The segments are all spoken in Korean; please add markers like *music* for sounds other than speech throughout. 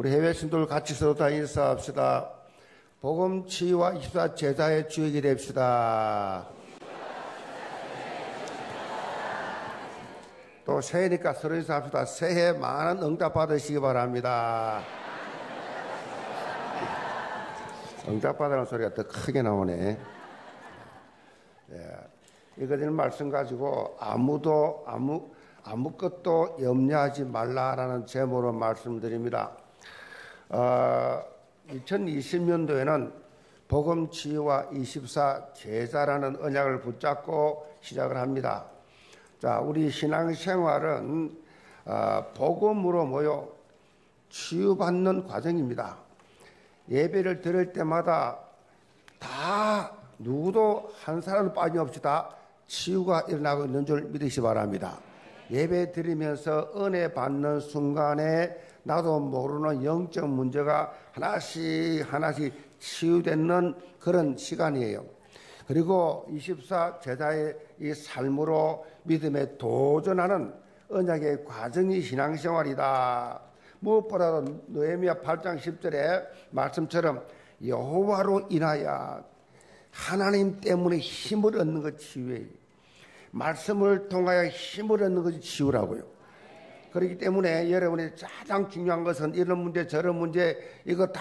우리 해외 신도를 같이 서로 다 인사합시다. 복음 치유와 24 제자의 주역이 됩시다. 또 새해니까 서로 인사합시다. 새해 많은 응답 받으시기 바랍니다. 응답 받으라는 소리가 더 크게 나오네. 예. 이거는 말씀 가지고 아무도 아무 아무것도 염려하지 말라라는 제목으로 말씀드립니다. 어, 2020년도에는 복음 치유와 24 제자라는 언약을 붙잡고 시작을 합니다. 자, 우리 신앙생활은 어, 복음으로 모여 치유받는 과정입니다. 예배를 드릴 때마다 다 누구도 한 사람 빠짐없이 다 치유가 일어나고 있는 줄 믿으시 기 바랍니다. 예배 드리면서 은혜 받는 순간에 나도 모르는 영적 문제가 하나씩 하나씩 치유되는 그런 시간이에요. 그리고 24 제자의 이 삶으로 믿음에 도전하는 언약의 과정이 신앙생활이다. 무엇보다도 느헤미야 8장 10절에 말씀처럼 여호와로 인하여 하나님 때문에 힘을 얻는 것 치유예요. 말씀을 통하여 힘을 얻는 것이 치유라고요. 그렇기 때문에 여러분이 가장 중요한 것은 이런 문제 저런 문제 이거 다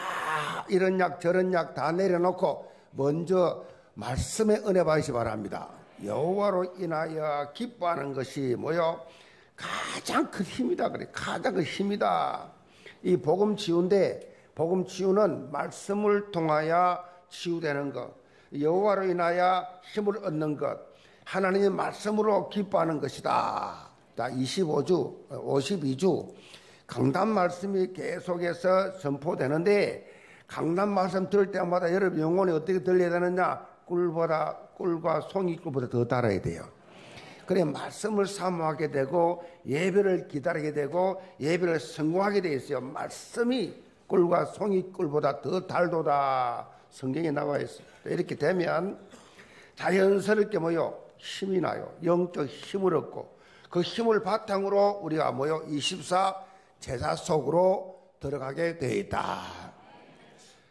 이런 약 저런 약 다 내려놓고 먼저 말씀의 은혜 받으시 바랍니다. 여호와로 인하여 기뻐하는 것이 뭐요? 가장 큰 힘이다 그래. 가장 큰 힘이다. 이 복음 치유인데 복음 치유는 말씀을 통하여 치유되는 것. 여호와로 인하여 힘을 얻는 것. 하나님의 말씀으로 기뻐하는 것이다. 자, 25주, 52주 강단 말씀이 계속해서 선포되는데 강단 말씀 들을 때마다 여러분 영혼이 어떻게 들려야 되느냐? 꿀보다 꿀과 송이꿀보다 더 달아야 돼요. 그래 말씀을 사모하게 되고 예배를 기다리게 되고 예배를 성공하게 돼 있어요. 말씀이 꿀과 송이꿀보다 더 달도다. 성경에 나와 있어요. 이렇게 되면 자연스럽게 뭐요? 힘이 나요. 영적 힘을 얻고 그 힘을 바탕으로 우리가 뭐요? 24 제자 속으로 들어가게 되어 있다.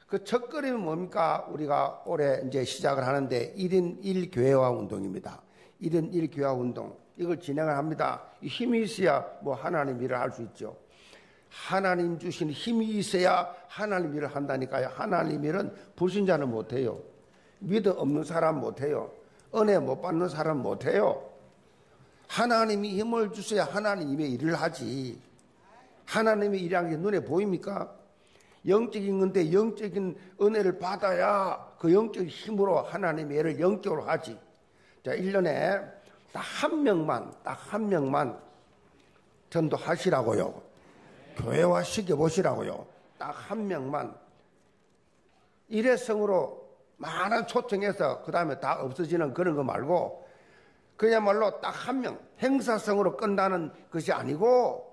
그 첫걸음이 뭡니까? 우리가 올해 이제 시작을 하는데 1인 1교회화 운동입니다. 1인 1교회화 운동. 이걸 진행을 합니다. 힘이 있어야 뭐 하나님 일을 할 수 있죠. 하나님 주신 힘이 있어야 하나님 일을 한다니까요. 하나님 일은 불신자는 못해요. 믿음 없는 사람 못해요. 은혜 못 받는 사람 못해요. 하나님이 힘을 주셔야 하나님의 일을 하지. 하나님의 일이라는 게 눈에 보입니까? 영적인 건데 영적인 은혜를 받아야 그 영적 힘으로 하나님의 일을 영적으로 하지. 자, 1년에 딱 한 명만, 딱 한 명만 전도하시라고요. 교회화 시켜보시라고요. 딱 한 명만. 일회성으로 많은 초청해서 그 다음에 다 없어지는 그런 거 말고 그야말로 딱 한 명 행사성으로 끝나는 것이 아니고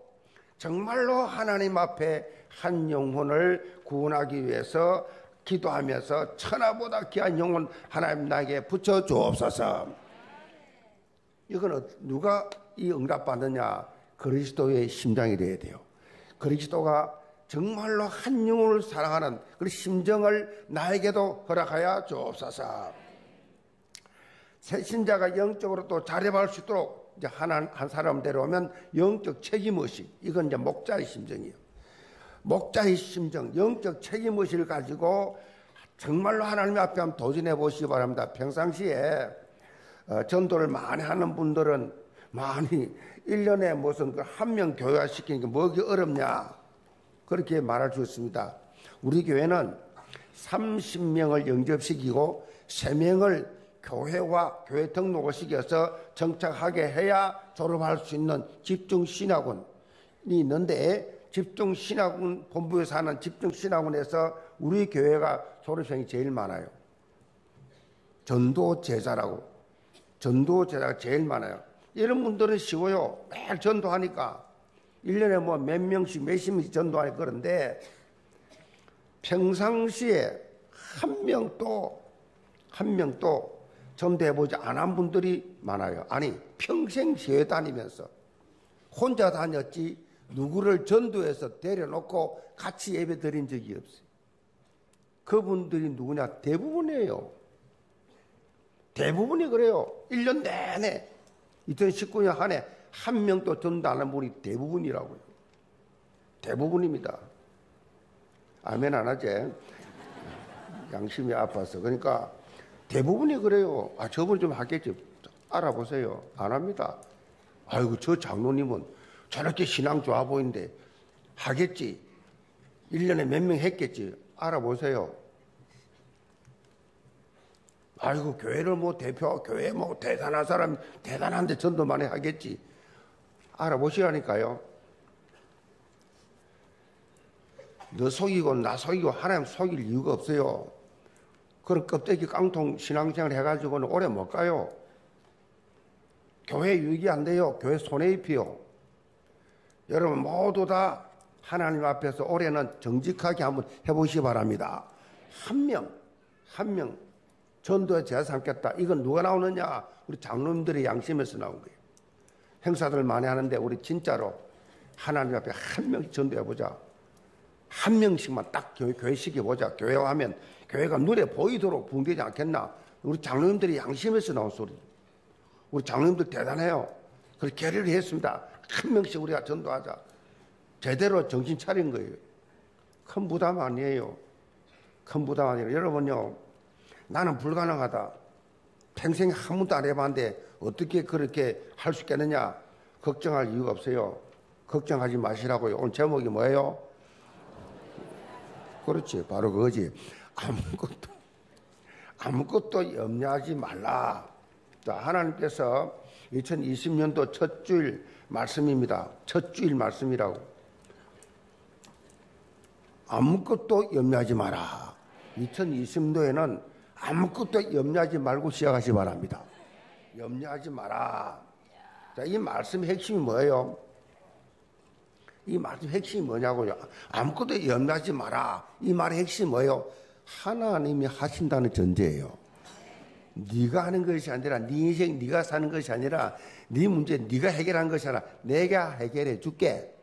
정말로 하나님 앞에 한 영혼을 구원하기 위해서 기도하면서 천하보다 귀한 영혼 하나님 나에게 붙여 주옵소서. 이건 누가 이 응답받느냐? 그리스도의 심장이 되어야 돼요. 그리스도가 정말로 한 영혼을 사랑하는 그 심정을 나에게도 허락하여 주옵소서. 새 신자가 영적으로 또 자립할 수 있도록 이제 하나, 한 사람 데려오면 영적 책임 의식. 이건 이제 목자의 심정이에요. 목자의 심정, 영적 책임 의식을 가지고 정말로 하나님 앞에 한번 도전해 보시기 바랍니다. 평상시에 어, 전도를 많이 하는 분들은 많이 1년에 무슨 그한명 교화시키는 게 뭐기 어렵냐. 그렇게 말할 수 있습니다. 우리 교회는 30명을 영접시키고 3명을 교회와 교회 등록을 시켜서 정착하게 해야 졸업할 수 있는 집중신학원이 있는데 집중신학원 본부에서 하는 집중신학원에서 우리 교회가 졸업생이 제일 많아요. 전도 제자라고. 전도 제자가 제일 많아요. 이런 분들은 쉬워요. 매일 전도하니까. 1년에 뭐 몇 명씩 몇십 명씩 전도하니 그런데 평상시에 한 명도 한 명도 전도해보지 않은 분들이 많아요. 아니 평생 교회 다니면서 혼자 다녔지 누구를 전도해서 데려놓고 같이 예배 드린 적이 없어요. 그분들이 누구냐? 대부분이에요. 대부분이 그래요. 1년 내내 2019년 한 해 한 명도 전도 안 한 분이 대부분이라고요. 대부분입니다. 아멘 안 하지? 양심이 아파서. 그러니까 대부분이 그래요. 아, 저분 좀 하겠지. 알아보세요. 안 합니다. 아이고, 저 장로님은 저렇게 신앙 좋아 보이는데 하겠지. 1년에 몇 명 했겠지. 알아보세요. 아이고, 교회를 뭐 대표, 교회 뭐 대단한 사람, 대단한데 전도 많이 하겠지. 알아보시라니까요. 너 속이고 나 속이고 하나님 속일 이유가 없어요. 그런 껍데기 깡통 신앙생활 해가지고는 오래 못 가요. 교회 유익이 안 돼요. 교회 손해 입히요. 여러분 모두 다 하나님 앞에서 올해는 정직하게 한번 해보시기 바랍니다. 한 명, 한 명 전도에 제가 삼겠다. 이건 누가 나오느냐? 우리 장로님들의 양심에서 나온 거예요. 행사들 많이 하는데 우리 진짜로 하나님 앞에 한 명씩 전도해보자. 한 명씩만 딱 교회, 교회 시켜보자. 교회 하면 교회가 눈에 보이도록 붕되지 않겠나? 우리 장로님들이 양심에서 나온 소리. 우리 장로님들 대단해요. 그래서 결의를 했습니다. 한 명씩 우리가 전도하자. 제대로 정신 차린 거예요. 큰 부담 아니에요. 큰 부담 아니에요. 여러분요, 나는 불가능하다. 평생 한 번도 안 해봤는데 어떻게 그렇게 할 수 있겠느냐? 걱정할 이유가 없어요. 걱정하지 마시라고요. 오늘 제목이 뭐예요? 그렇지. 바로 그거지. 아무것도, 아무것도 염려하지 말라. 하나님께서 2020년도 첫 주일 말씀입니다. 첫 주일 말씀이라고. 아무것도 염려하지 마라. 2020년도에는 아무것도 염려하지 말고 시작하시 기 바랍니다. 염려하지 마라. 자, 이 말씀의 핵심이 뭐예요? 이 말씀 핵심이 뭐냐고요? 아무것도 염려하지 마라. 이 말의 핵심이 뭐예요? 하나님이 하신다는 전제예요. 네가 하는 것이 아니라 네 인생 네가 사는 것이 아니라 네 문제 네가 해결한 것이 아니라 내가 해결해 줄게.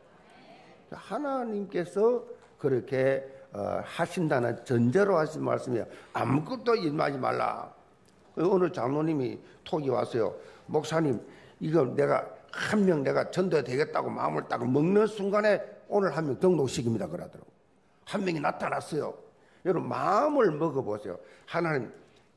하나님께서 그렇게 어, 하신다는 전제로 하신 말씀이에요. 아무것도 임하지 말라. 오늘 장로님이 톡이 왔어요. 목사님, 이거 내가 한 명 내가 전도해 되겠다고 마음을 딱 먹는 순간에 오늘 한 명 등록시킵니다. 그러더라고. 한 명이 나타났어요. 여러분, 마음을 먹어보세요. 하나님,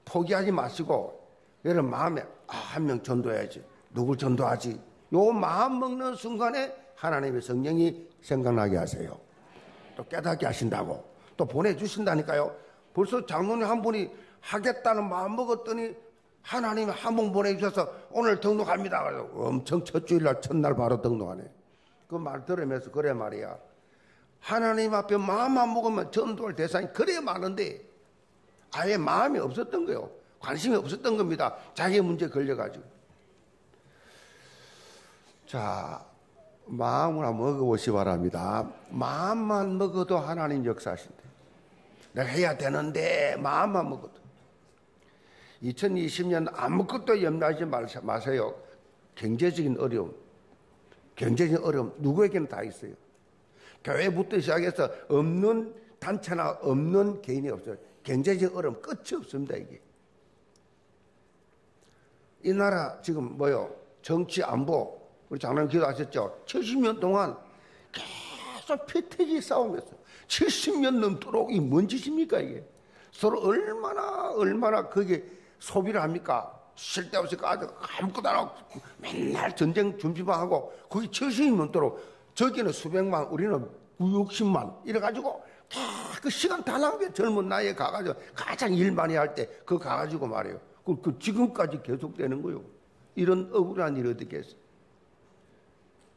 포기하지 마시고, 여러분, 마음에, 아, 한 명 전도해야지. 누굴 전도하지? 요 마음 먹는 순간에 하나님의 성령이 생각나게 하세요. 또 깨닫게 하신다고. 또 보내주신다니까요. 벌써 장로님 한 분이 하겠다는 마음 먹었더니 하나님이 한 번 보내주셔서 오늘 등록합니다. 그래서 엄청 첫 주일날 첫날 바로 등록하네. 그 말 들으면서 그래 말이야. 하나님 앞에 마음만 먹으면 전도할 대상이 그래 많은데 아예 마음이 없었던 거예요. 관심이 없었던 겁니다. 자기 문제 걸려가지고. 자, 마음을 한번 먹어보시 기 바랍니다. 마음만 먹어도 하나님 역사하신대. 내가 해야 되는데 마음만 먹어도. 2020년 아무것도 염려하지 마세요. 경제적인 어려움, 경제적인 어려움 누구에게는 다 있어요. 교회부터 시작해서 없는 단체나 없는 개인이 없어요. 경제적 어려움 끝이 없습니다, 이게. 이 나라 지금 뭐요? 정치 안보, 우리 장로님 기도하셨죠? 70년 동안 계속 피태지 싸움했어요. 70년 넘도록 이 뭔 짓입니까, 이게? 서로 얼마나, 얼마나 그게 소비를 합니까? 쓸데없이 가지고 아무것도 안 하고 맨날 전쟁 준비만 하고 거기 70이 넘도록 저기는 수백만 우리는 60만 이래가지고 그 시간 다 낭비해 젊은 나이에 가가지고 가장 일 많이 할 때 그거 가가지고 말이에요. 그, 그 지금까지 계속되는 거요. 이런 억울한 일이 어떻게 했어?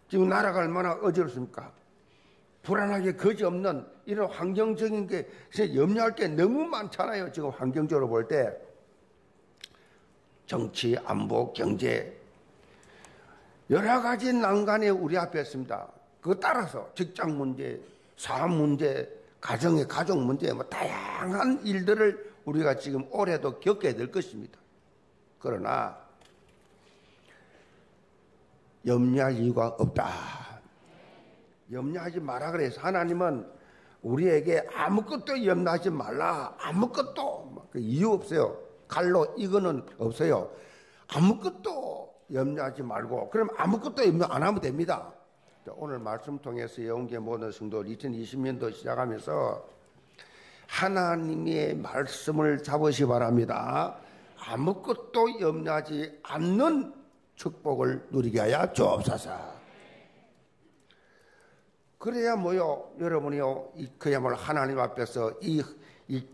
지금 나라가 얼마나 어지럽습니까? 불안하게 거지 없는 이런 환경적인 게 염려할 게 너무 많잖아요. 지금 환경적으로 볼 때. 정치, 안보, 경제 여러 가지 난관이 우리 앞에 있습니다. 그 따라서 직장 문제, 사업 문제, 가정의 가족 문제, 뭐 다양한 일들을 우리가 지금 올해도 겪게 될 것입니다. 그러나 염려할 이유가 없다. 염려하지 마라 그래서 하나님은 우리에게 아무것도 염려하지 말라. 아무것도 그 이유 없어요. 칼로 이거는 없어요. 아무것도 염려하지 말고 그럼 아무것도 염려 안 하면 됩니다. 오늘 말씀 통해서 영계 모든 성도 2020년도 시작하면서 하나님의 말씀을 잡으시 바랍니다. 아무것도 염려하지 않는 축복을 누리게 하여 주옵소서. 그래야 뭐요, 여러분이요, 그야말로 하나님 앞에서 이, 이,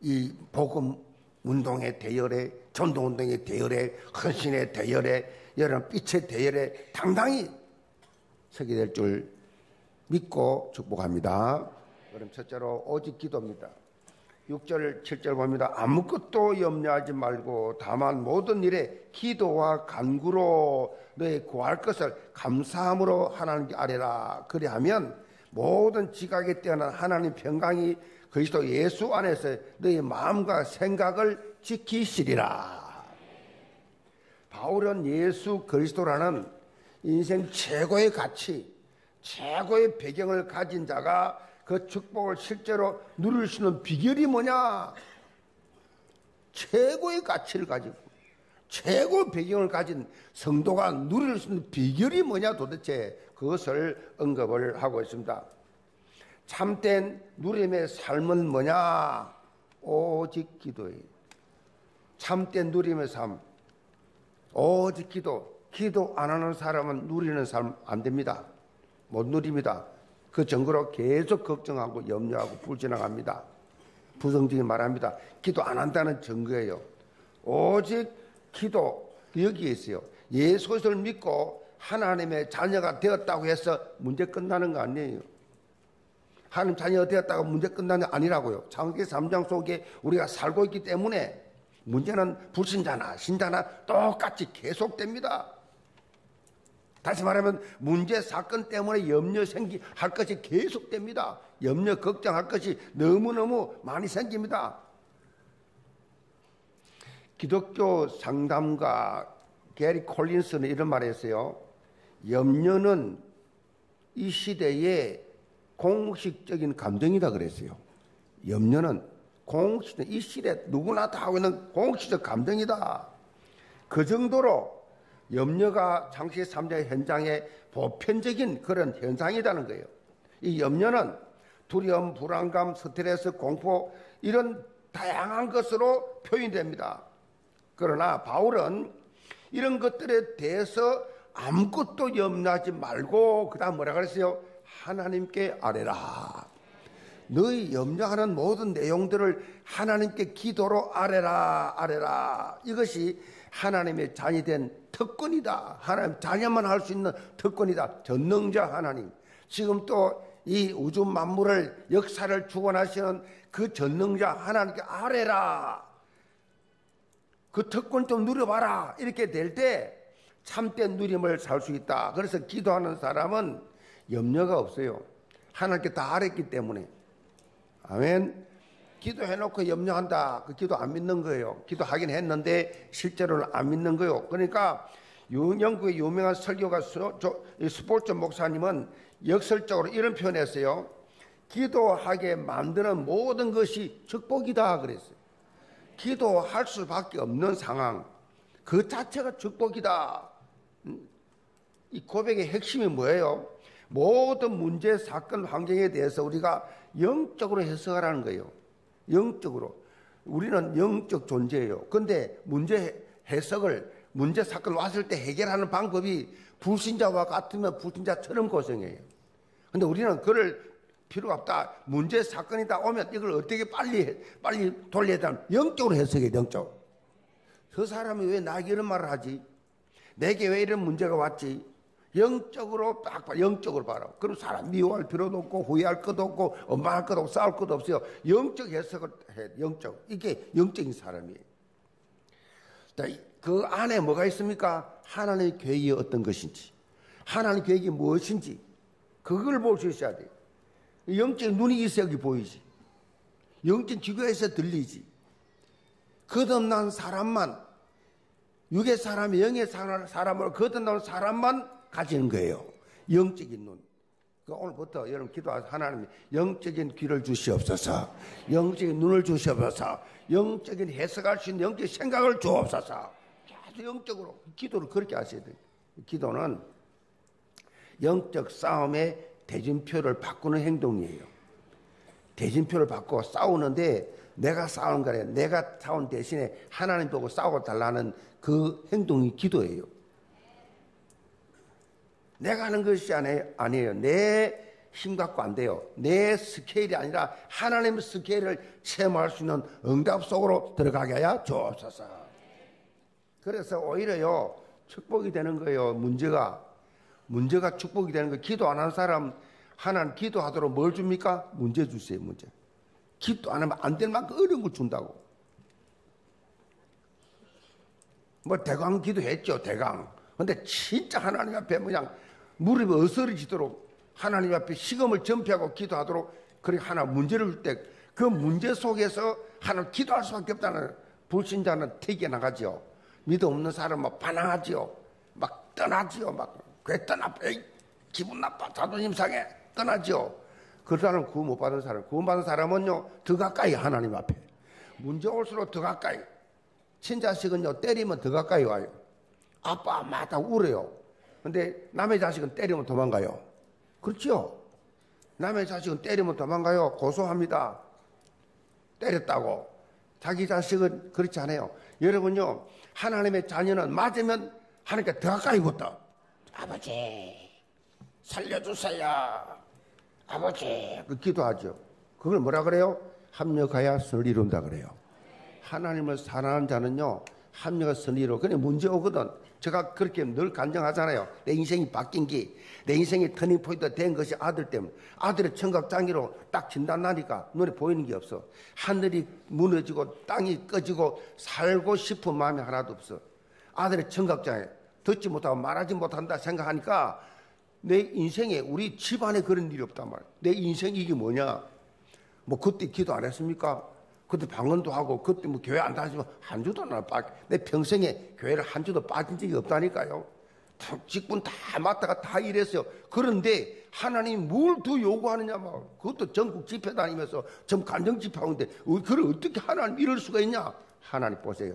이 복음 운동의 대열에, 전도 운동의 대열에, 헌신의 대열에, 여러분 빛의 대열에 당당히 서게 될 줄 믿고 축복합니다. 그럼 첫째로 오직 기도입니다. 6절, 7절 봅니다. 아무것도 염려하지 말고 다만 모든 일에 기도와 간구로 너의 구할 것을 감사함으로 하나님께 아뢰라. 그리하면 모든 지각에 뛰어난 하나님 평강이 그리스도 예수 안에서 너의 마음과 생각을 지키시리라. 바울은 예수 그리스도라는 인생 최고의 가치, 최고의 배경을 가진 자가 그 축복을 실제로 누릴 수 있는 비결이 뭐냐? 최고의 가치를 가지고 최고 배경을 가진 성도가 누릴 수 있는 비결이 뭐냐 도대체 그것을 언급을 하고 있습니다. 참된 누림의 삶은 뭐냐? 오직 기도예요. 참된 누림의 삶. 오직 기도. 기도 안 하는 사람은 누리는 삶 안 됩니다. 못 누립니다. 그 증거로 계속 걱정하고 염려하고 불지나갑니다. 부정적인 말합니다. 기도 안 한다는 증거예요. 오직 기도 여기에 있어요. 예수를 믿고 하나님의 자녀가 되었다고 해서 문제 끝나는 거 아니에요. 하나님 자녀가 되었다고 문제 끝나는 게 아니라고요. 창세기 3장 속에 우리가 살고 있기 때문에 문제는 불신자나 신자나 똑같이 계속됩니다. 다시 말하면 문제 사건 때문에 염려 생기 할 것이 계속됩니다. 염려 걱정할 것이 너무너무 많이 생깁니다. 기독교 상담가 게리 콜린스는 이런 말을 했어요. 염려는 이 시대의 공식적인 감정이다 그랬어요. 염려는 공식, 이 시대 누구나 다 하고 있는 공식적 감정이다. 그 정도로 염려가 장시 3자 현장의 보편적인 그런 현상이라는 거예요. 이 염려는 두려움, 불안감, 스트레스, 공포 이런 다양한 것으로 표현됩니다. 그러나 바울은 이런 것들에 대해서 아무것도 염려하지 말고 그다음 뭐라 그랬어요? 하나님께 아뢰라. 너희 염려하는 모든 내용들을 하나님께 기도로 아뢰라, 아뢰라. 이것이 하나님의 자녀 된 특권이다. 하나님 자녀만 할 수 있는 특권이다. 전능자 하나님. 지금 또 이 우주 만물을 역사를 주관하시는 그 전능자 하나님께 아뢰라. 그 특권 좀 누려봐라. 이렇게 될 때 참된 누림을 살 수 있다. 그래서 기도하는 사람은 염려가 없어요. 하나님께 다 아랬기 때문에. 아멘. 기도해놓고 염려한다. 그 기도 안 믿는 거예요. 기도하긴 했는데 실제로는 안 믿는 거예요. 그러니까 영국의 유명한 설교가 스포츠 목사님은 역설적으로 이런 표현했어요. 기도하게 만드는 모든 것이 축복이다 그랬어요. 기도할 수밖에 없는 상황 그 자체가 축복이다. 음? 이 고백의 핵심이 뭐예요? 모든 문제, 사건, 환경에 대해서 우리가 영적으로 해석하라는 거예요. 영적으로. 우리는 영적 존재예요. 근데 문제 해석을 문제 사건 왔을 때 해결하는 방법이 불신자와 같으면 불신자처럼 고생해요. 근데 우리는 그를 필요가 없다. 문제 사건이 다 오면 이걸 어떻게 빨리 빨리 돌려야 되나 영적으로 해석해 영적. 저 사람이 왜 나에게 이런 말을 하지? 내게 왜 이런 문제가 왔지? 영적으로 딱 봐, 영적으로 봐라. 그럼 사람 미워할 필요도 없고 후회할 것도 없고 엄마할 것도 없고 싸울 것도 없어요. 영적 해석을 해. 영적. 이게 영적인 사람이에요. 그 안에 뭐가 있습니까? 하나님의 계획이 어떤 것인지, 하나님의 계획이 무엇인지, 그걸 볼 수 있어야 돼요. 영적 눈이 있어야 보이지. 영적 지구에서 들리지. 거듭난 사람만, 육의 사람, 영의 사람을 거듭난 사람만 가지는 거예요. 영적인 눈. 그 오늘부터 여러분 기도하서 하나님 영적인 귀를 주시옵소서. 영적인 눈을 주시옵소서. 영적인 해석할 수 있는 영적 생각을 주옵소서. 계속 영적으로 기도를 그렇게 하셔야 돼요. 기도는 영적 싸움의 대진표를 바꾸는 행동이에요. 대진표를 바꿔 싸우는데 내가 싸운 거래. 내가 싸운 대신에 하나님 보고 싸워 달라는 그 행동이 기도예요. 내가 하는 것이 아니에요. 내 힘 갖고 안 돼요. 내 스케일이 아니라 하나님의 스케일을 체험할 수 있는 응답 속으로 들어가게 하여 주옵소서. 그래서 오히려요, 축복이 되는 거예요, 문제가. 문제가 축복이 되는 거예요. 기도 안 하는 사람, 하나님 기도하도록 뭘 줍니까? 문제 주세요, 문제. 기도 안 하면 안 될 만큼 어려운 걸 준다고. 뭐 대강 기도했죠, 대강. 근데 진짜 하나님 앞에 그냥 무릎이 어스러지도록 하나님 앞에 시금을 전폐하고 기도하도록 그렇게 하나 문제를 줄 때 그 문제 속에서 하나님 기도할 수밖에 없다는 불신자는 태기에 나가지요. 믿음 없는 사람은 반항하지요. 막 떠나지요. 막왜 떠나? 기분 나빠. 자존심 상해. 떠나지요. 그 사람은 구원 못 받은 사람. 구원 받은 사람은요, 더 가까이 하나님 앞에. 문제 올수록 더 가까이. 친자식은요, 때리면 더 가까이 와요. 아빠, 엄마 다 울어요. 근데 남의 자식은 때리면 도망가요. 그렇죠? 남의 자식은 때리면 도망가요. 고소합니다. 때렸다고. 자기 자식은 그렇지 않아요. 여러분요, 하나님의 자녀는 맞으면 하나님께 더 가까이 붙다. 아버지, 살려주세요. 아버지, 그 기도하죠. 그걸 뭐라 그래요? 합력하여 선을 이룬다 그래요. 하나님을 사랑하는 자는요, 합력과 선의로 그래 문제 오거든. 제가 그렇게 늘 간증하잖아요. 내 인생이 바뀐 게, 내 인생의 터닝 포인트 된 것이 아들 때문에. 아들의 청각장애로 딱 진단 나니까 눈에 보이는 게 없어. 하늘이 무너지고 땅이 꺼지고 살고 싶은 마음이 하나도 없어. 아들의 청각장애. 듣지 못하고 말하지 못한다 생각하니까 내 인생에 우리 집안에 그런 일이 없단 말이야. 내 인생 이게 뭐냐? 뭐 그때 기도 안 했습니까? 그때 방언도 하고 그때 뭐 교회 안 다니지만 한 주도 안 빠. 내 평생에 교회를 한 주도 빠진 적이 없다니까요. 직분 다 맡다가 다 일했어요. 그런데 하나님 뭘 더 요구하느냐 막 그것도 전국 집회 다니면서 전 간정 집회하는데 그걸 어떻게 하나님 이럴 수가 있냐? 하나님 보세요.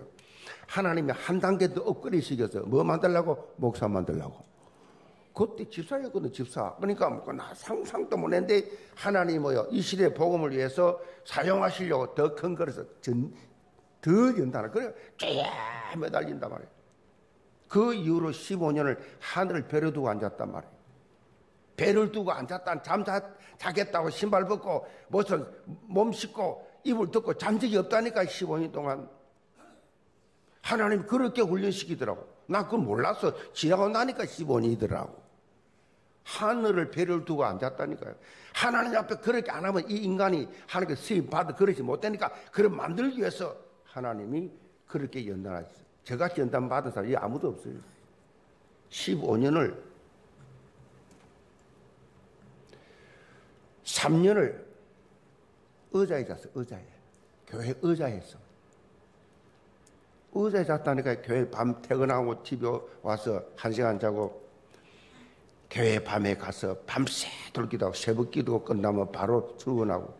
하나님이 한 단계 더 업그레이드 시켜서 뭐 만들라고 목사 만들라고. 그때 집사였거든, 집사. 그러니까 뭐 나 상상도 못 했는데 하나님 뭐요. 이 시대 복음을 위해서 사용하시려고 더 큰 거라서 전, 더 연단을. 그래, 쫙 매달린단 말이에요. 그 이후로 15년을 하늘을 배려 두고 앉았단 말이에요. 배를 두고 앉았다, 잠 자, 자겠다고 신발 벗고, 무슨 몸 씻고, 입을 덮고 잔 적이 없다니까, 15년 동안. 하나님 그렇게 훈련시키더라고. 나 그걸 몰랐어. 지나고 나니까 15년이더라고. 하늘을 배를 두고 앉았다니까요. 하나님 앞에 그렇게 안 하면 이 인간이 하나님께 수임 받아 그러지 못하니까 그걸 만들기 위해서 하나님이 그렇게 연단하셨어요. 저같이 연단 받은 사람이 아무도 없어요. 15년을 3년을 의자에 잤어, 의자에. 교회 의자에 있어. 의자에 잤다니까 교회 밤 퇴근하고 집에 와서 한 시간 자고 교회 밤에 가서 밤새 돌기도 하고 새벽 기도 끝나면 바로 출근하고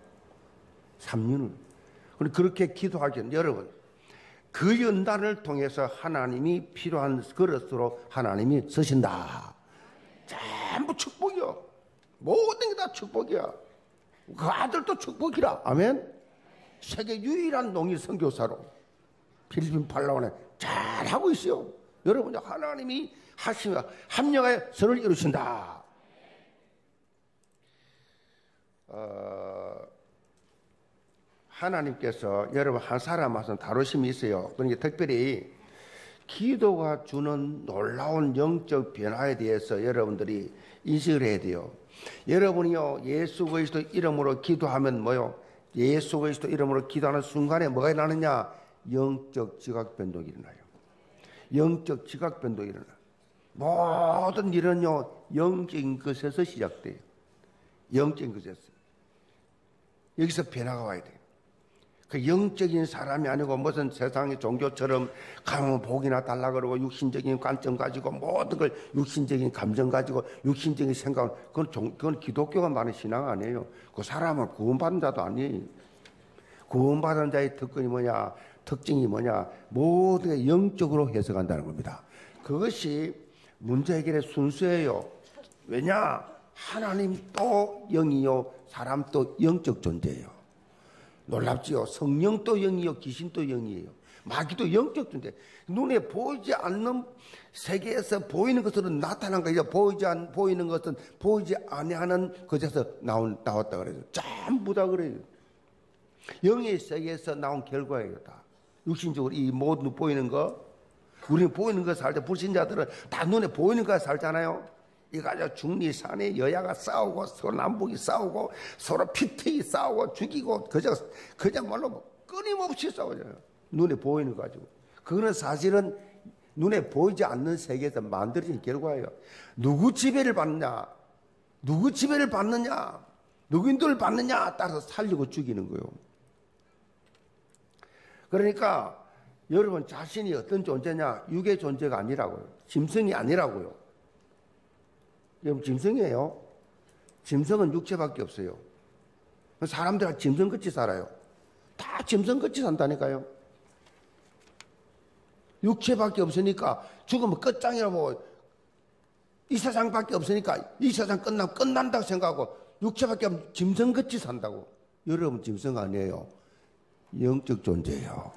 3년을. 그렇게 기도하죠. 여러분, 그 연단을 통해서 하나님이 필요한 그릇으로 하나님이 쓰신다. 전부 축복이요. 모든 게 다 축복이야. 그 아들도 축복이라. 아멘. 세계 유일한 농일 선교사로 필리핀 팔라원에 잘하고 있어요. 여러분, 하나님이 하시며 합력하여 선을 이루신다. 어, 하나님께서 여러분 한 사람 와서 다루심이 있어요. 그러니까 특별히 기도가 주는 놀라운 영적 변화에 대해서 여러분들이 인식을 해야 돼요. 여러분이요 예수 그리스도 이름으로 기도하면 뭐요? 예수 그리스도 이름으로 기도하는 순간에 뭐가 일어나느냐? 영적 지각 변동이 일어나요. 영적 지각 변동이 일어나. 모든 일은요, 영적인 것에서 시작돼요. 영적인 것에서. 여기서 변화가 와야 돼요. 그 영적인 사람이 아니고 무슨 세상의 종교처럼 가면 복이나 달라 그러고 육신적인 관점 가지고 모든 걸 육신적인 감정 가지고 육신적인 생각 그건 종, 그건 기독교가 많은 신앙 아니에요. 그 사람은 구원받은 자도 아니에요. 구원받은 자의 특권이 뭐냐? 특징이 뭐냐? 모든 게 영적으로 해석한다는 겁니다. 그것이 문제 해결의 순수예요. 왜냐? 하나님 또 영이요, 사람 또 영적 존재예요. 놀랍지요. 성령도 영이요, 귀신도 영이에요. 마귀도 영적 존재. 눈에 보이지 않는 세계에서 보이는 것으로 나타난 거예요. 보이지 않, 보이는 것은 보이지 아니하는 것에서 나온, 나왔다 그래요. 전부 다 그래요. 영의 세계에서 나온 결과예요, 다. 육신적으로 이 모든 보이는 거. 우리는 보이는 거 살 때 불신자들은 다 눈에 보이는 거 살잖아요. 이거 가지고 중리 산에 여야가 싸우고 서로 남북이 싸우고 서로 피튀기 싸우고 죽이고 그저 그냥말로 뭐 끊임없이 싸우잖아요. 눈에 보이는 거 가지고. 그거는 사실은 눈에 보이지 않는 세계에서 만들어진 결과예요. 누구 지배를 받느냐? 누구 지배를 받느냐? 누구인들을 받느냐? 따라서 살리고 죽이는 거예요. 그러니까 여러분 자신이 어떤 존재냐? 육의 존재가 아니라고요. 짐승이 아니라고요. 여러분 짐승이에요. 짐승은 육체밖에 없어요. 사람들 짐승같이 살아요. 다 짐승같이 산다니까요. 육체밖에 없으니까 죽으면 끝장이라고 이 세상밖에 없으니까 이 세상 끝나면 끝난다고 생각하고 육체밖에 없으면 짐승같이 산다고. 여러분 짐승 아니에요. 영적 존재예요.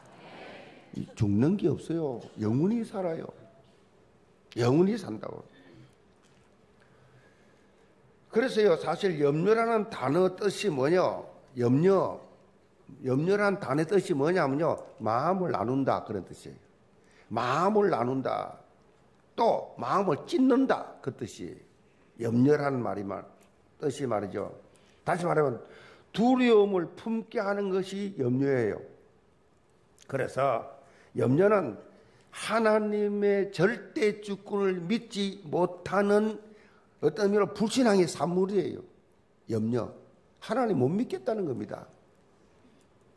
죽는 게 없어요. 영원히 살아요. 영원히 산다고. 그래서요, 사실 염려라는 단어 뜻이 뭐냐? 염려. 염려라는 단어 뜻이 뭐냐면요. 마음을 나눈다. 그런 뜻이에요. 마음을 나눈다. 또 마음을 찢는다. 그 뜻이. 염려라는 말이 말, 뜻이 말이죠. 다시 말하면 두려움을 품게 하는 것이 염려예요. 그래서 염려는 하나님의 절대 주권을 믿지 못하는 어떤 의미로 불신앙의 산물이에요. 염려. 하나님 못 믿겠다는 겁니다.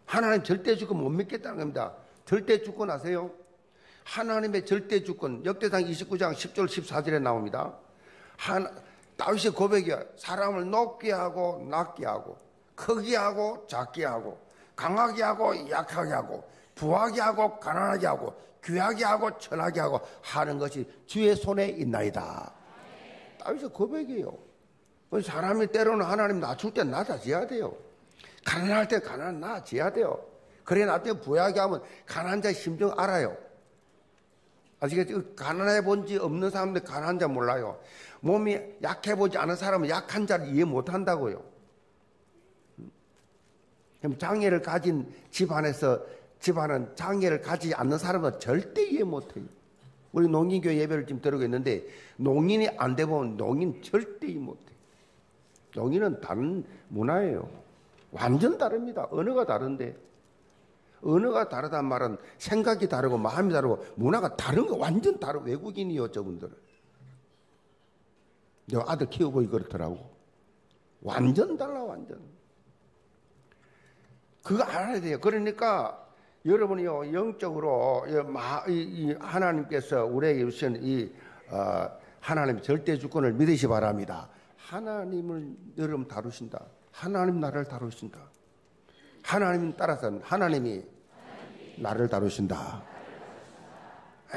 하나님 절대 주권 못 믿겠다는 겁니다. 절대 주권 아세요? 하나님의 절대 주권 역대상 29장 10절 14절에 나옵니다. 한 다윗의 고백이야. 사람을 높게 하고 낮게 하고 크게 하고 작게 하고 강하게 하고 약하게 하고 부하게 하고 가난하게 하고 귀하게 하고 천하게 하고 하는 것이 주의 손에 있나이다. 다윗의 고백이에요. 사람이 때로는 하나님 낮출 때 낮아져야 돼요. 가난할 때 가난 낮아져야 돼요. 그래 나한테 부하게 하면 가난한 자의 심정 알아요. 아시겠죠? 가난해 본 지 없는 사람들 가난한 자 몰라요. 몸이 약해 보지 않은 사람은 약한 자를 이해 못 한다고요. 장애를 가진 집안에서 집안은 장애를 가지지 않는 사람은 절대 이해 못 해요. 우리 농인교회 예배를 지금 들어고 있는데 농인이 안 되면 농인 절대 이해 못 해요. 농인은 다른 문화예요. 완전 다릅니다. 언어가 다른데. 언어가 다르단 말은 생각이 다르고 마음이 다르고 문화가 다른 거 완전 다른 외국인이요, 저분들. 내 아들 키우고 그렇더라고. 완전 달라, 완전. 그거 알아야 돼요. 그러니까 여러분이요 영적으로 이 하나님께서 우리에게 주신 이 어, 하나님 절대 주권을 믿으시 바랍니다. 하나님을 여러분 다루신다. 하나님 나를 다루신다. 하나님 따라서 하나님이 나를 다루신다.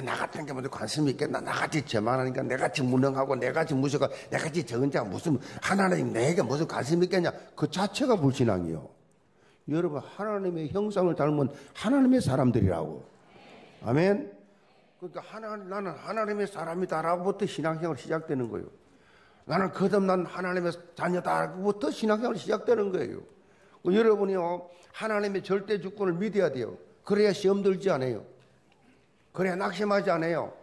나 같은 게 먼저 관심 있겠나? 나같이 제만하니까 내같이 무능하고 내같이 무식하고 내같이 적은 자 무슨 하나님 내게 무슨 관심 있겠냐? 그 자체가 불신앙이요. 여러분 하나님의 형상을 닮은 하나님의 사람들이라고. 아멘. 그러니까 하나 나는 하나님의 사람이다라고부터 신앙생활 시작되는 거예요. 나는 거듭난 하나님의 자녀다라고부터 신앙생활 시작되는 거예요. 여러분이요 하나님의 절대 주권을 믿어야 돼요. 그래야 시험 들지 않아요. 그래야 낙심하지 않아요.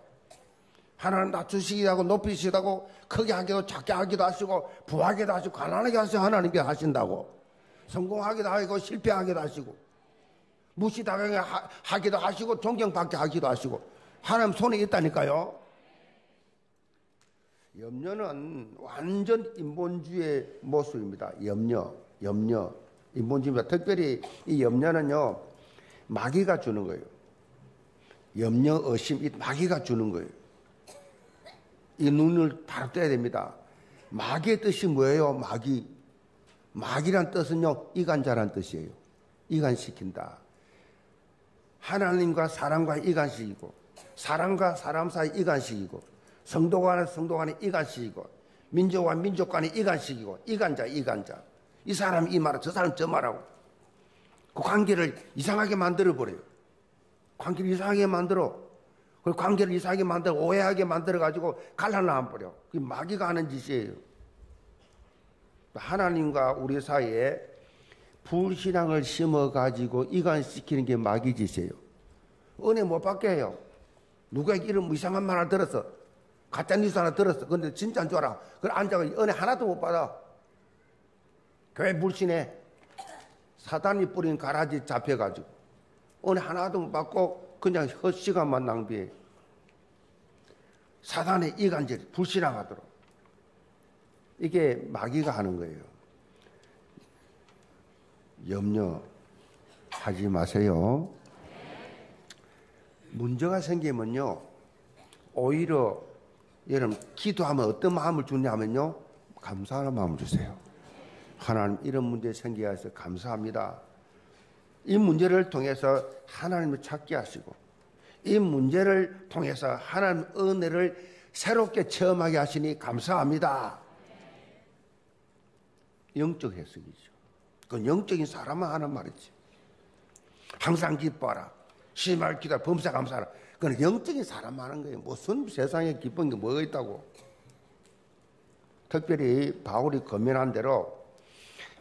하나님 낮추시기도 하고 높이시기도 크게 하기도 작게 하기도 하시고 부하기도 하시고 가난하게 하시고 하나님께 하신다고. 성공하기도 하고 실패하기도 하시고 무시당하게 하기도 하시고 존경받게 하기도 하시고 하나님 손에 있다니까요. 염려는 완전 인본주의 모습입니다. 염려, 염려. 인본주의입니다. 특별히 이 염려는요, 마귀가 주는 거예요. 염려, 의심, 이 마귀가 주는 거예요. 이 눈을 바로 떼야 됩니다. 마귀의 뜻이 뭐예요? 마귀. 마귀란 뜻은요, 이간자란 뜻이에요. 이간시킨다. 하나님과 사람과 이간식이고, 사람과 사람 사이 이간식이고, 성도 간의 성도 간의 이간식이고, 민족과 민족 간의 이간식이고, 이간자, 이간자. 이 사람 이 말하고, 저 사람 저 말하고, 그 관계를 이상하게 만들어버려요. 관계를 이상하게 만들어. 그 관계를 이상하게 만들어, 오해하게 만들어가지고 갈라놔 버려. 그게 마귀가 하는 짓이에요. 하나님과 우리 사이에 불신앙을 심어가지고 이간시키는 게 마귀 짓이에요. 은혜 못 받게 해요. 누구에게 이런 이상한 말을 들었어. 가짜 뉴스 하나 들었어. 근데 진짜인 줄 알아. 그래 앉아가 은혜 하나도 못 받아. 교회 불신해. 사단이 뿌린 가라지 잡혀가지고. 은혜 하나도 못 받고 그냥 헛시간만 낭비해. 사단의 이간질, 불신앙하도록. 이게 마귀가 하는 거예요. 염려하지 마세요. 문제가 생기면요, 오히려 여러분 기도하면 어떤 마음을 주냐면요, 감사하는 마음을 주세요. 하나님 이런 문제 생기게 해서 감사합니다. 이 문제를 통해서 하나님을 찾게 하시고 이 문제를 통해서 하나님 은혜를 새롭게 체험하게 하시니 감사합니다. 영적 해석이죠. 그건 영적인 사람만 하는 말이지. 항상 기뻐하라. 심할 기도 범사 감사하라. 그건 영적인 사람만 하는 거예요. 무슨 세상에 기쁜 게 뭐가 있다고. 특별히 바울이 거면한 대로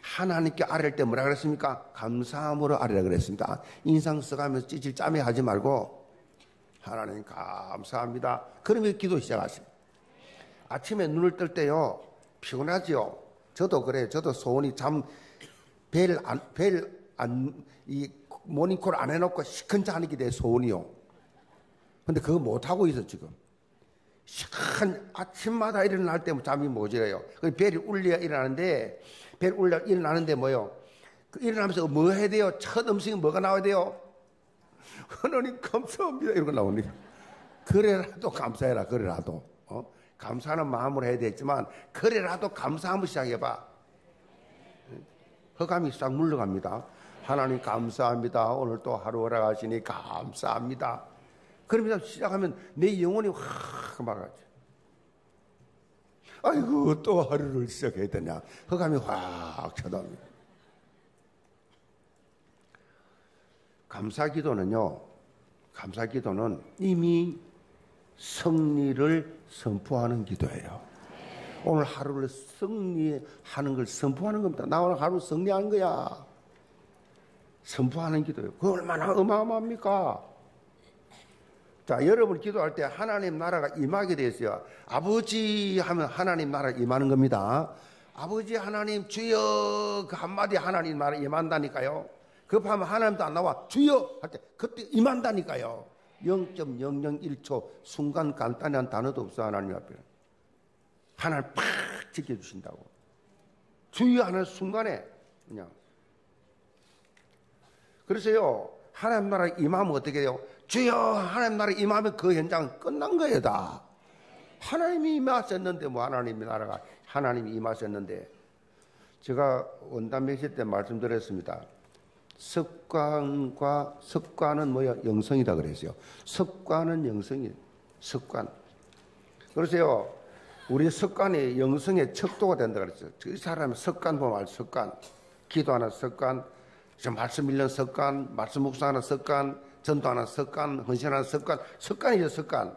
하나님께 아뢰을 때 뭐라 그랬습니까? 감사함으로 아뢰라 그랬습니다. 인상 써가면서 찌질 짜매 하지 말고 하나님 감사합니다. 그러면 기도 시작하세요. 아침에 눈을 뜰 때요 피곤하지요. 저도 그래요. 저도 소원이 잠, 벨 안, 벨 안, 이 모닝콜 안 해놓고 시큰 자는 게 내 소원이요. 근데 그거 못하고 있어, 지금. 시큰 아침마다 일어날 때 잠이 모자라요. 그 벨이 울려야 일어나는데, 벨 울려 일어나는데 뭐요? 그 일어나면서 뭐 해야 돼요? 첫 음식이 뭐가 나와야 돼요? *laughs* 하나님 감사합니다. 거 나오니. 그래라도 감사해라, 그래라도. 어? 감사하는 마음으로 해야 되지만 그래라도 감사함을 시작해봐. 허감이 싹 물러갑니다. 하나님 감사합니다. 오늘 또 하루 허락하시니 감사합니다. 그러면서 시작하면 내 영혼이 확 막아져. 아이고 또 하루를 시작해야 되냐. 허감이 확 쳐다옵니다. 감사 기도는요. 감사 기도는 이미 승리를 선포하는 기도예요. 오늘 하루를 승리하는 걸 선포하는 겁니다. 나 오늘 하루 승리하는 거야. 선포하는 기도예요. 그 얼마나 어마어마합니까? 자, 여러분 기도할 때 하나님 나라가 임하게 되었어요. 아버지 하면 하나님 나라 임하는 겁니다. 아버지 하나님 주여 그 한마디 하나님 나라 임한다니까요. 급하면 하나님도 안 나와 주여 할 때 그때 임한다니까요. 0.001초 순간 간단한 단어도 없어 하나님 앞에. 하나님 팍 지켜주신다고. 주의하는 순간에 그냥. 그래서요. 하나님 나라 임하면 어떻게 돼요? 주여 하나님 나라 임하면 그 현장은 끝난 거예요 다. 하나님이 임하셨는데 뭐 하나님의 나라가 하나님이 임하셨는데. 제가 원단 메시 때 말씀드렸습니다 습관과 습관은 뭐야? 영성이다 그랬어요. 습관은 영성이 습관. 그러세요. 우리 습관이 영성의 척도가 된다 그랬어요. 이 사람의 습관 보면 습관. 기도하는 습관, 말씀 읽는 습관, 말씀 묵상하는 습관, 전도하는 습관, 헌신하는 습관, 습관이죠, 습관.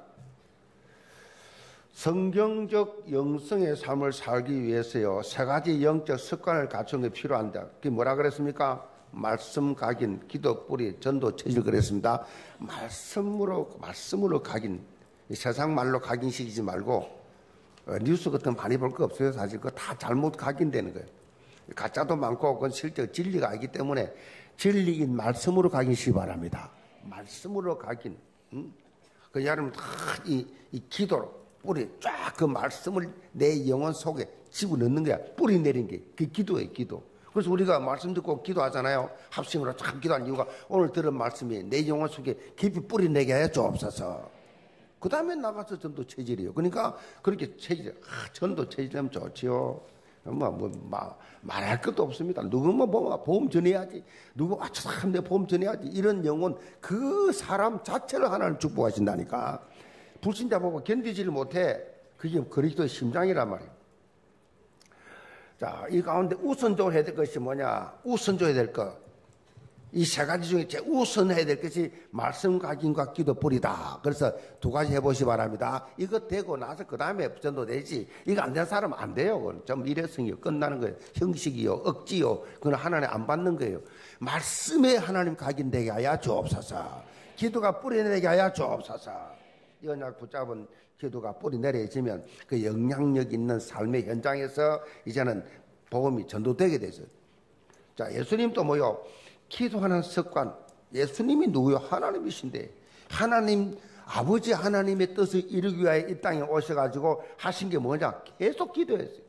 성경적 영성의 삶을 살기 위해서요, 세 가지 영적 습관을 갖춘 게 필요한다. 그게 뭐라 그랬습니까? 말씀 각인, 기도 뿌리, 전도 체질 그랬습니다. 말씀으로, 말씀으로 각인, 세상 말로 각인시키지 말고, 어, 뉴스 같은 거 많이 볼 거 없어요. 사실 그거 다 잘못 각인되는 거예요. 가짜도 많고, 그건 실제 진리가 아니기 때문에 진리인 말씀으로 각인시기 바랍니다. 말씀으로 각인. 응? 그 여러분 다이 이 기도로 뿌리 쫙 그 말씀을 내 영혼 속에 집어넣는 거야. 뿌리 내린 게 그 기도예요, 기도. 그래서 우리가 말씀 듣고 기도하잖아요. 합심으로 참 기도한 이유가 오늘 들은 말씀이 내 영혼 속에 깊이 뿌리내게 하여 주옵소서. 그 다음에 나가서 전도 체질이요. 그러니까 그렇게 체질, 아, 전도 체질하면 좋지요. 뭐, 뭐, 마, 말할 것도 없습니다. 누구만 보면 뭐, 보험 전해야지. 누구, 아, 참, 내 보험 전해야지. 이런 영혼, 그 사람 자체를 하나님 축복하신다니까. 불신자 보고 견디지를 못해. 그게 그리스도의 심장이란 말이에요. 자, 이 가운데 우선적으로 해야 될 것이 뭐냐? 우선적으로 해야 될 것. 이 세 가지 중에 제일 우선해야 될 것이 말씀 각인과 기도 뿌리다. 그래서 두 가지 해보시 기 바랍니다. 이거 되고 나서 그 다음에 전도 되지. 이거 안 된 사람은 안 돼요. 그건 좀 일회성이요. 끝나는 거예요. 형식이요. 억지요. 그건 하나님 안 받는 거예요. 말씀에 하나님 각인되게 하여 주옵소서. 기도가 뿌리내게 하여 주옵소서. 이 언약 붙잡은 기도가 뿌리 내려지면 그 영향력 있는 삶의 현장에서 이제는 복음이 전도되게 되죠. 자, 예수님도 뭐요? 기도하는 습관. 예수님이 누구요? 하나님이신데. 하나님, 아버지 하나님의 뜻을 이루기 위하여 이 땅에 오셔가지고 하신 게 뭐냐? 계속 기도했어요.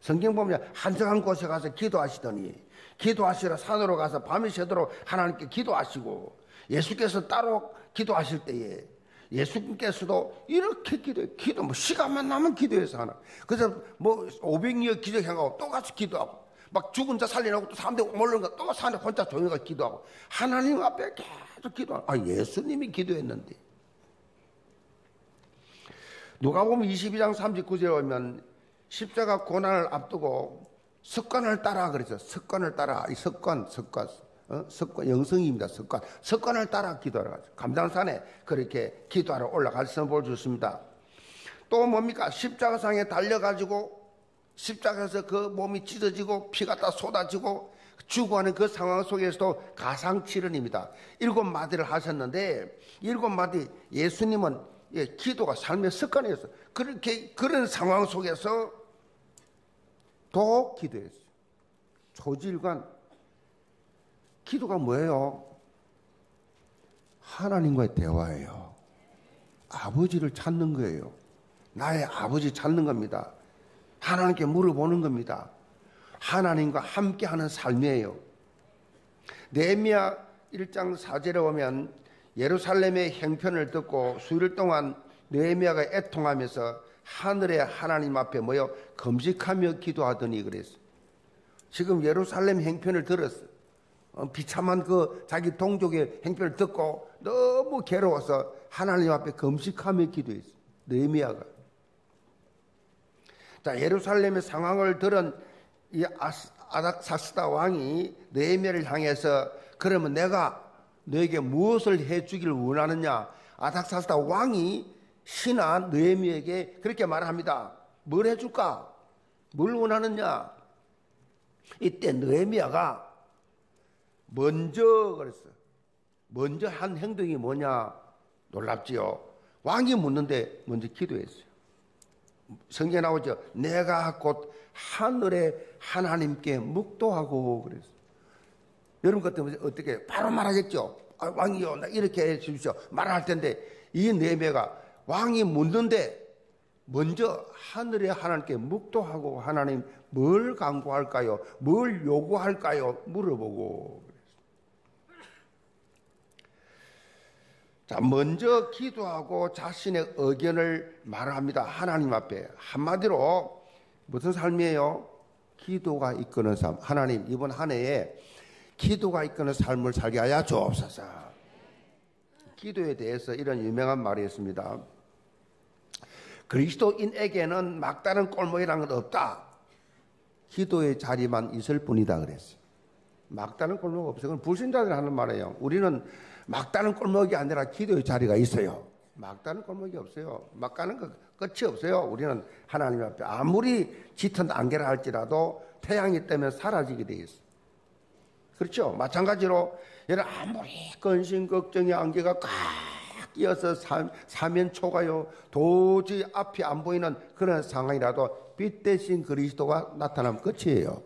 성경 보면 한적한 곳에 가서 기도하시더니 기도하시러 산으로 가서 밤이 새도록 하나님께 기도하시고 예수께서 따로 기도하실 때에 예수님께서도 이렇게 기도해. 기도, 뭐 시간만 나면 기도해서 하나. 그래서 뭐 500여 기도하고 똑같이 기도하고 막 죽은 자 살리라고 또 사람들이 몰는 거또 산에 혼자 조용히 가 기도하고 하나님 앞에 계속 기도하고 아 예수님이 기도했는데 누가 보면 22장 39절에 오면 십자가 고난을 앞두고 습관을 따라 그랬죠. 습관을 따라 이 습관 습관 어? 습관 영성입니다. 습관 습관을 따라 기도하러 가죠. 감당산에 그렇게 기도하러 올라갈 을 보여줬습니다. 또 뭡니까 십자가상에 달려가지고 십자가에서 그 몸이 찢어지고 피가 다 쏟아지고 죽어가는 그 상황 속에서도 가상치른입니다. 일곱 마디를 하셨는데 일곱 마디 예수님은 예, 기도가 삶의 습관이었어요. 그렇게 그런 상황 속에서 더 기도했어요. 조질관 기도가 뭐예요? 하나님과의 대화예요. 아버지를 찾는 거예요. 나의 아버지 찾는 겁니다. 하나님께 물어보는 겁니다. 하나님과 함께하는 삶이에요. 네미야 1장 4절에 보면 예루살렘의 행편을 듣고 수일 동안 네미야가 애통하면서 하늘의 하나님 앞에 모여 금식하며 기도하더니 그랬어. 지금 예루살렘 행편을 들었어. 어, 비참한 그 자기 동족의 행편을 듣고 너무 괴로워서 하나님 앞에 금식하며 기도했어. 네미야가. 자, 예루살렘의 상황을 들은 이 아닥사스다 왕이 네메를 향해서 그러면 내가 너에게 무엇을 해주기를 원하느냐? 아닥사스다 왕이 신하 느헤미에게 그렇게 말합니다. 뭘 해 줄까? 뭘 원하느냐? 이때 느헤미야가 먼저 그랬어. 먼저 한 행동이 뭐냐? 놀랍지요. 왕이 묻는데 먼저 기도했어요. 성경에 나오죠. 내가 곧 하늘의 하나님께 묵도하고 그랬어. 여러분 같으면 어떻게 바로 말하겠죠. 아, 왕이요, 나 이렇게 해 주십시오. 말할 텐데 이 네배가 왕이 묻는데 먼저 하늘의 하나님께 묵도하고 하나님 뭘 강구할까요? 뭘 요구할까요? 물어보고 자, 먼저 기도하고 자신의 의견을 말합니다. 하나님 앞에. 한마디로 무슨 삶이에요? 기도가 이끄는 삶. 하나님, 이번 한 해에 기도가 이끄는 삶을 살게 하여 주옵소서. 기도에 대해서 이런 유명한 말이 있습니다. 그리스도인에게는 막다른 꼴목이라는 건 없다. 기도의 자리만 있을 뿐이다 그랬어요. 막다른 꼴목 없어요. 그건 불신자들 하는 말이에요. 우리는 막다른 꼴목이 아니라 기도의 자리가 있어요. 막다른 꼴목이 없어요. 막 가는 거 끝이 없어요. 우리는 하나님 앞에 아무리 짙은 안개라 할지라도 태양이 뜨면 사라지게 돼 있어. 그렇죠? 마찬가지로 여러분 아무리 근심 걱정의 안개가 꽉 끼어서 사면 초가요 도저히 앞이 안 보이는 그런 상황이라도 빛 대신 그리스도가 나타나면 끝이에요.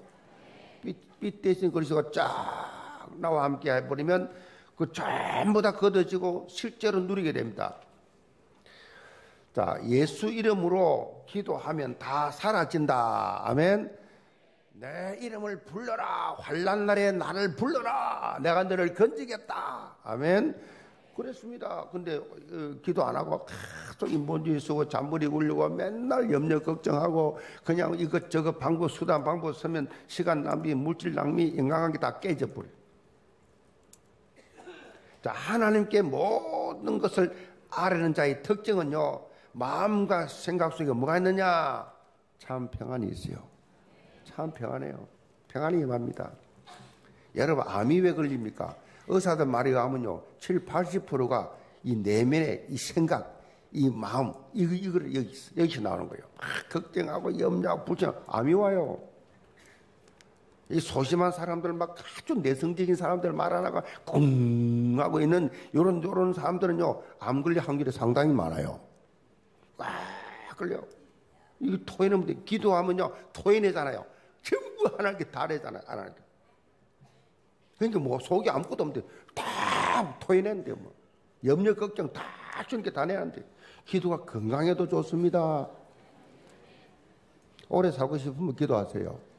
빛, 빛 대신 그리스도가 쫙 나와 함께 해버리면 그 전부 다 걷어지고 실제로 누리게 됩니다. 자, 예수 이름으로 기도하면 다 사라진다. 아멘. 내 이름을 불러라. 환란 날에 나를 불러라. 내가 너를 건지겠다. 아멘. 그랬습니다. 근데 어, 기도 안 하고 계속 인본주의 쓰고 잔머리 굴리고 맨날 염려 걱정하고 그냥 이것저것 방법 수단 방법 쓰면 시간 낭비 물질 낭비 인간관계 다 깨져 버려. 자 하나님께 모든 것을 아뢰는 자의 특징은요 마음과 생각 속에 뭐가 있느냐 참 평안이 있어요. 참 평안해요. 평안이 임합니다. 여러분 암이 왜 걸립니까? 의사들 말에 의하면요, 7, 80%가 이 내면의 이 생각, 이 마음, 이거, 이거를 여기, 여기서 나오는 거예요. 막 걱정하고 염려하고 불평, 암이 와요. 이 소심한 사람들, 막 아주 내성적인 사람들 말 하나가 쿵 하고 있는 요런, 요런 사람들은요, 암 걸릴 확률이 상당히 많아요. 꽉 걸려. 이거 토해내면 기도하면요, 토해내잖아요. 전부 하나님께 다 내잖아요, 하나님께. 그러니까 뭐 속에 아무것도 없는데 다 토해내는데 뭐. 염려 걱정 다 주님께 다 내는데 기도가 건강에도 좋습니다. 오래 살고 싶으면 기도하세요.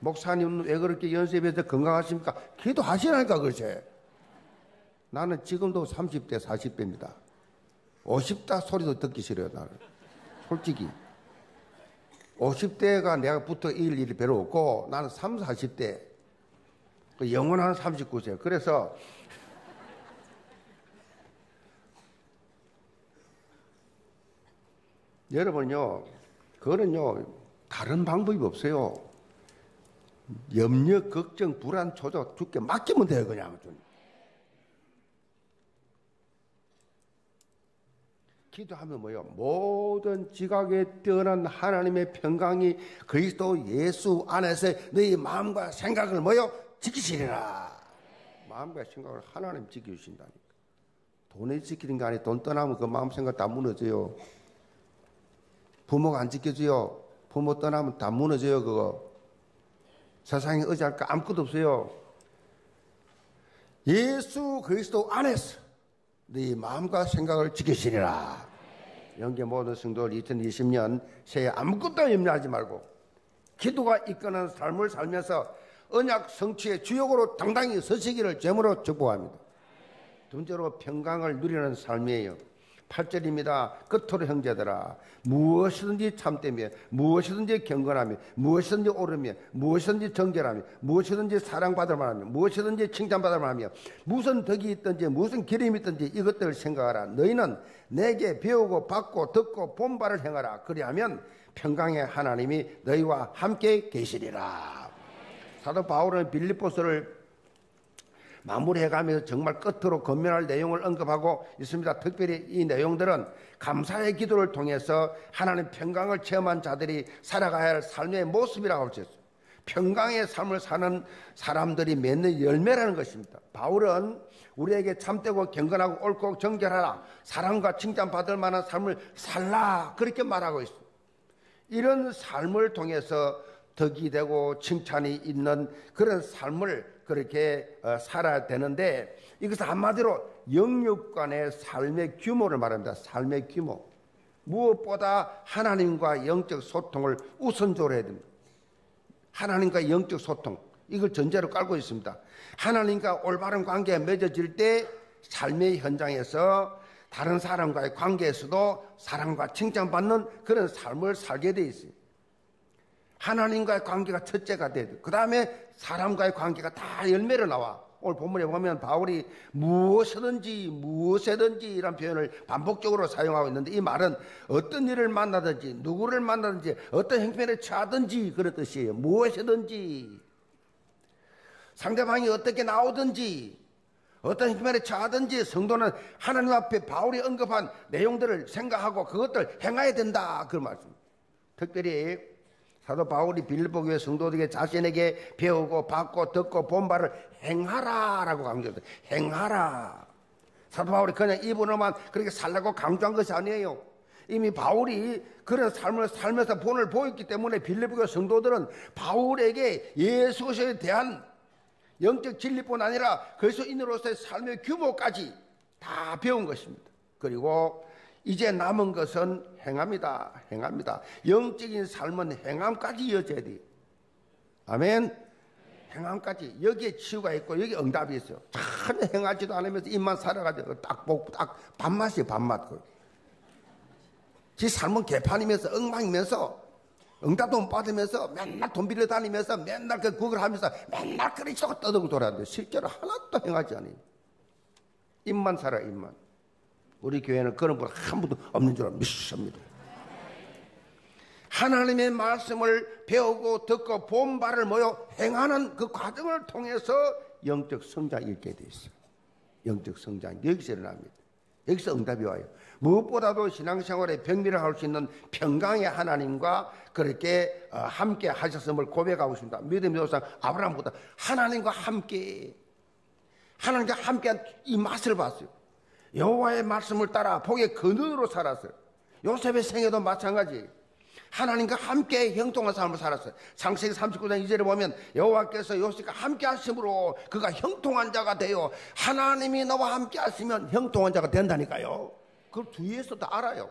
목사님은 왜 그렇게 연습해서 건강하십니까? 기도하시라니까 그러세. 나는 지금도 30대, 40대입니다. 50다 소리도 듣기 싫어요, 나는. 솔직히. 50대가 내가 붙어 일 일이 별로 없고 나는 3, 40대 그 영원한 39세. 그래서 여러분요, 그거는요, 다른 방법이 없어요. 염려, 걱정, 불안, 초조, 죽게 맡기면 돼요, 그냥. 기도하면 뭐요? 모든 지각에 뛰어난 하나님의 평강이 그리스도 예수 안에서 너희 마음과 생각을 뭐요? 지키시리라. 마음과 생각을 하나님 지켜주신다니까. 돈이 지키는 게 아니라 돈 떠나면 그 마음 생각 다 무너져요. 부모가 안 지켜줘요. 부모 떠나면 다 무너져요, 그거. 세상에 의지할 거 아무것도 없어요. 예수 그리스도 안에서 네 마음과 생각을 지키시리라. 영계 모든 성도들 2020년 새해 아무것도 염려하지 말고 기도가 이끄는 삶을 살면서 언약 성취의 주역으로 당당히 서시기를 제물로 축복합니다. 둘째로 평강을 누리는 삶이에요. 8절입니다. 끝으로 형제들아 무엇이든지 참되며 무엇이든지 경건하며 무엇이든지 옳으며 무엇이든지 정결하며 무엇이든지 사랑받을 만하며 무엇이든지 칭찬받을 만하며 무슨 덕이 있든지 무슨 기름이 있든지 이것들을 생각하라. 너희는 내게 배우고 받고 듣고 본 바를 행하라. 그리하면 평강의 하나님이 너희와 함께 계시리라. 사도 바울은 빌립보서를 마무리해가면서 정말 끝으로 건면할 내용을 언급하고 있습니다. 특별히 이 내용들은 감사의 기도를 통해서 하나님 평강을 체험한 자들이 살아가야 할 삶의 모습이라고 할 수 있어요. 평강의 삶을 사는 사람들이 맺는 열매라는 것입니다. 바울은 우리에게 참되고 경건하고 옳고 정결하라 사랑과 칭찬받을 만한 삶을 살라 그렇게 말하고 있습니다. 이런 삶을 통해서 덕이 되고 칭찬이 있는 그런 삶을 그렇게 어, 살아야 되는데 이것은 한마디로 영육간의 삶의 규모를 말합니다. 삶의 규모. 무엇보다 하나님과 영적 소통을 우선적으로 해야 됩니다. 하나님과 영적 소통. 이걸 전제로 깔고 있습니다. 하나님과 올바른 관계가 맺어질 때 삶의 현장에서 다른 사람과의 관계에서도 사랑과 칭찬받는 그런 삶을 살게 돼 있어요. 하나님과의 관계가 첫째가 되고 그 다음에 사람과의 관계가 다 열매로 나와. 오늘 본문에 보면 바울이 무엇이든지 무엇이든지 이런 표현을 반복적으로 사용하고 있는데 이 말은 어떤 일을 만나든지 누구를 만나든지 어떤 행편에 처하든지 그런 뜻이에요. 무엇이든지 상대방이 어떻게 나오든지 어떤 행편에 처하든지 성도는 하나님 앞에 바울이 언급한 내용들을 생각하고 그것들 행해야 된다 그 말씀. 특별히 사도 바울이 빌립보 교회 성도들에게 자신에게 배우고 받고 듣고 본 바를 행하라라고 강조했다. 행하라. 사도 바울이 그냥 이분으로만 그렇게 살라고 강조한 것이 아니에요. 이미 바울이 그런 삶을 살면서 본을 보였기 때문에 빌립보 교회 성도들은 바울에게 예수 그리스도에 대한 영적 진리뿐 아니라 그리스도인으로서의 삶의 규모까지 다 배운 것입니다. 그리고 이제 남은 것은 행합니다. 행합니다. 영적인 삶은 행함까지 이어져야 돼요. 아멘. 행함까지 여기에 치유가 있고 여기 응답이 있어요. 전혀 행하지도 않으면서 입만 살아가지고 딱딱 밥맛이 밥맛. 지 삶은 개판이면서 엉망이면서 응답도 못 받으면서 맨날 돈 빌려 다니면서 맨날 그 구걸 하면서 맨날 그리스도가 떠들고 돌아는데 실제로 하나도 행하지 않아요. 입만 살아 입만. 우리 교회는 그런 분한 분도 없는 줄 믿습니다. 하나님의 말씀을 배우고 듣고 본바를 모여 행하는 그 과정을 통해서 영적 성장이 있게 돼 있어요. 영적 성장 여기서 일어납니다. 여기서 응답이 와요. 무엇보다도 신앙생활에 병미를 할 수 있는 평강의 하나님과 그렇게 어, 함께 하셨음을 고백하고 있습니다. 믿음의 조상 아브라함보다 하나님과 함께 하나님과 함께한 이 맛을 봤어요. 여호와의 말씀을 따라 복의 근원으로 살았어요. 요셉의 생애도 마찬가지. 하나님과 함께 형통한 삶을 살았어요. 창세기 39장 2절에 보면 여호와께서 요셉과 함께 하심으로 그가 형통한 자가 되어 하나님이 너와 함께 하시면 형통한 자가 된다니까요. 그걸 주위에서도 알아요.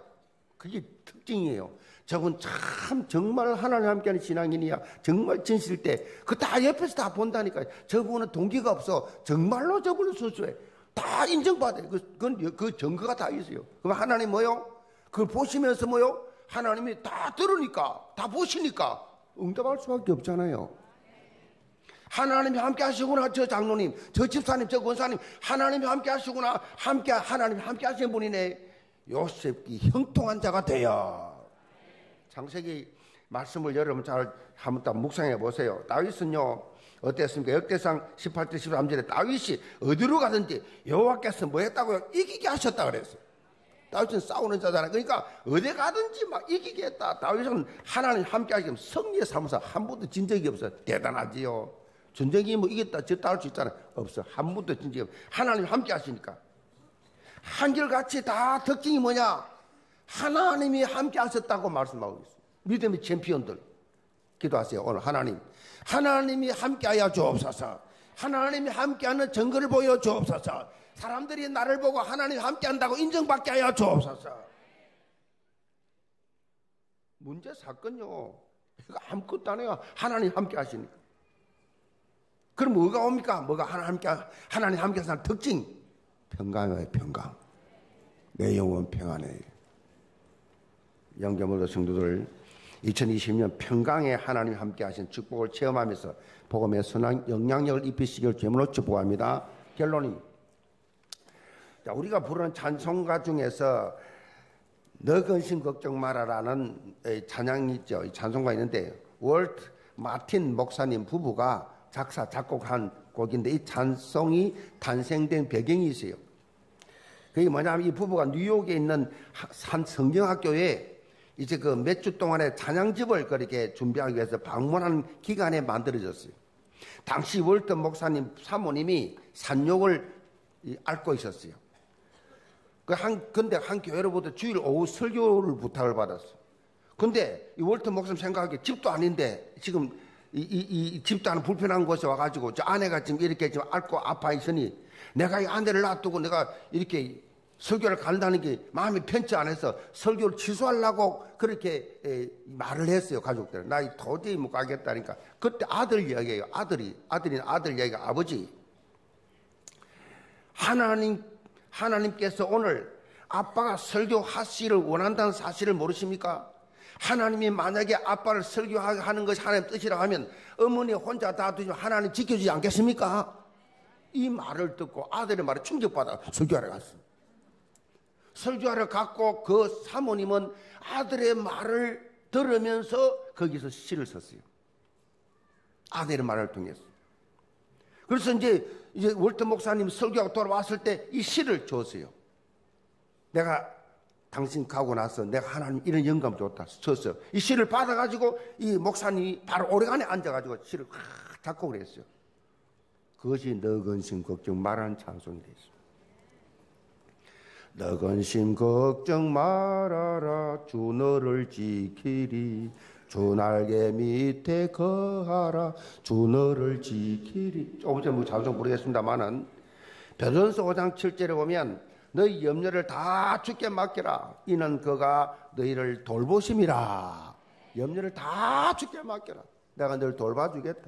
그게 특징이에요. 저분 참 정말 하나님 함께하는 신앙인이야. 정말 진실 때 그 다 옆에서 다 본다니까요. 저분은 동기가 없어. 정말로 저분은 수수해. 다 인정받아요. 그, 그, 그 증거가 다 있어요. 그럼 하나님 뭐요? 그걸 보시면서 뭐요? 하나님이 다 들으니까, 다 보시니까 응답할 수밖에 없잖아요. 하나님이 함께 하시구나, 저 장로님, 저 집사님, 저 권사님, 하나님이 함께 하시구나, 함께, 하나님이 함께 하신 분이네. 요셉이 형통한 자가 되어. 장세기 말씀을 여러분 잘 한번 딱 묵상해 보세요. 다윗은요, 어땠습니까? 역대상 18대 13절에 다윗이 어디로 가든지 여호와께서 뭐 했다고요? 이기게 하셨다 그랬어요. 다윗은 싸우는 자잖아요. 그러니까 어디 가든지 막 이기게 했다. 다윗은 하나님 함께 하시면 승리의 사무사 한 번도 진 적이 없어요. 대단하지요. 전쟁이 뭐 이겼다 졌다 할 수 있잖아요. 없어. 한 번도 진 적이 없어. 하나님 함께 하시니까. 한결같이 다 특징이 뭐냐? 하나님이 함께 하셨다고 말씀하고 있어요. 믿음의 챔피언들. 기도하세요. 오늘 하나님. 하나님이 함께하여 주옵소서. 하나님이 함께하는 증거를 보여 주옵소서. 사람들이 나를 보고 하나님 함께한다고 인정받게 하여 주옵소서. 문제 사건요. 이거 아무것도 안 해요. 하나님 함께 하시니까. 그럼 뭐가 옵니까? 뭐가 하나님 함께, 하나님 함께 하는 특징? 평강이에요, 평강. 내 영혼 평안해. 영계모도 성도들 2020년 평강에 하나님 함께 하신 축복을 체험하면서 복음의 선한 영향력을 입히시길 주님으로 축복합니다. 결론이 자, 우리가 부르는 찬송가 중에서 너 근심 걱정 마라라는 찬양이 있죠. 찬송가 있는데 월트 마틴 목사님 부부가 작사 작곡한 곡인데 이 찬송이 탄생된 배경이 있어요. 그게 뭐냐면 이 부부가 뉴욕에 있는 한 성경학교에 이제 그 몇 주 동안의 찬양집을 그렇게 준비하기 위해서 방문하는 기간에 만들어졌어요. 당시 월턴 목사님 사모님이 산욕을 앓고 있었어요. 그 한, 근데 한 교회로부터 주일 오후 설교를 부탁을 받았어. 근데 이 월턴 목사님 생각하기에 집도 아닌데 지금 이, 이, 이 집도 안 불편한 곳에 와가지고 저 아내가 지금 이렇게 지금 앓고 아파 있으니 내가 이 아내를 놔두고 내가 이렇게 설교를 간다는 게 마음이 편치 않아서 설교를 취소하려고 그렇게 에, 말을 했어요 가족들. 나 도저히 못 가겠다니까. 그때 아들 이야기예요. 아들이 아들이 아들 이야기가 아버지. 하나님 하나님께서 오늘 아빠가 설교하시를 원한다는 사실을 모르십니까? 하나님이 만약에 아빠를 설교하는 것이 하나님 뜻이라 하면 어머니 혼자 다 두시면 하나님 지켜주지 않겠습니까? 이 말을 듣고 아들의 말에 충격받아 설교하러 갔습니다. 설교하러 갔고 그 사모님은 아들의 말을 들으면서 거기서 시를 썼어요. 아들의 말을 통해서. 그래서 이제 이제 월터 목사님 설교하고 돌아왔을 때 이 시를 줬어요. 내가 당신 가고 나서 내가 하나님 이런 영감 줬다 줬어요. 이 시를 받아가지고 이 목사님이 바로 오래간에 앉아가지고 시를 확 작곡을 했어요. 그것이 너 근심 걱정 말하는 찬송이 됐어요. 너 근심 걱정 말아라. 주 너를 지키리. 주 날개 밑에 거하라. 주 너를 지키리. 조금 전에 뭐 자성 부르겠습니다만은 베드로서 5장 7절에 보면 너희 염려를 다 주께 맡겨라. 이는 그가 너희를 돌보심이라. 염려를 다 주께 맡겨라. 내가 늘 돌봐주겠다.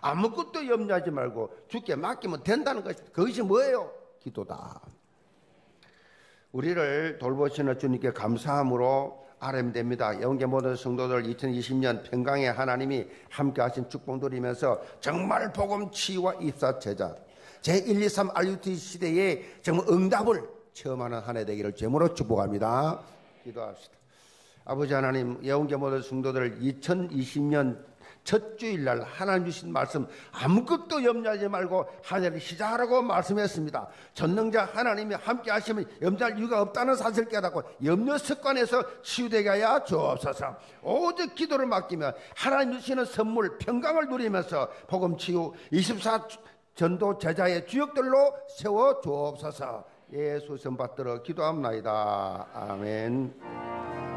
아무것도 염려하지 말고 죽게 맡기면 된다는 것이 그것이 뭐예요? 기도다. 우리를 돌보시는 주님께 감사함으로 아름됩니다. 영계 모든 성도들 2020년 평강에 하나님이 함께 하신 축복 누리면서 정말 복음 치유와 입사 제자 제1, 2, 3 RUT 시대에 정말 응답을 체험하는 한 해 되기를 제물로 축복합니다. 기도합시다. 아버지 하나님, 예언계 모든 성도들 2020년 첫 주일날 하나님 주신 말씀 아무것도 염려하지 말고 한 해를 시작하라고 말씀했습니다. 전능자 하나님이 함께 하시면 염려할 이유가 없다는 사실을 깨닫고 염려 습관에서 치유되게 하여 주옵소서. 오직 기도를 맡기며 하나님 주시는 선물 평강을 누리면서 복음 치유 24 전도 제자의 주역들로 세워 주옵소서. 예수 선 받들어 기도합나이다. 아멘.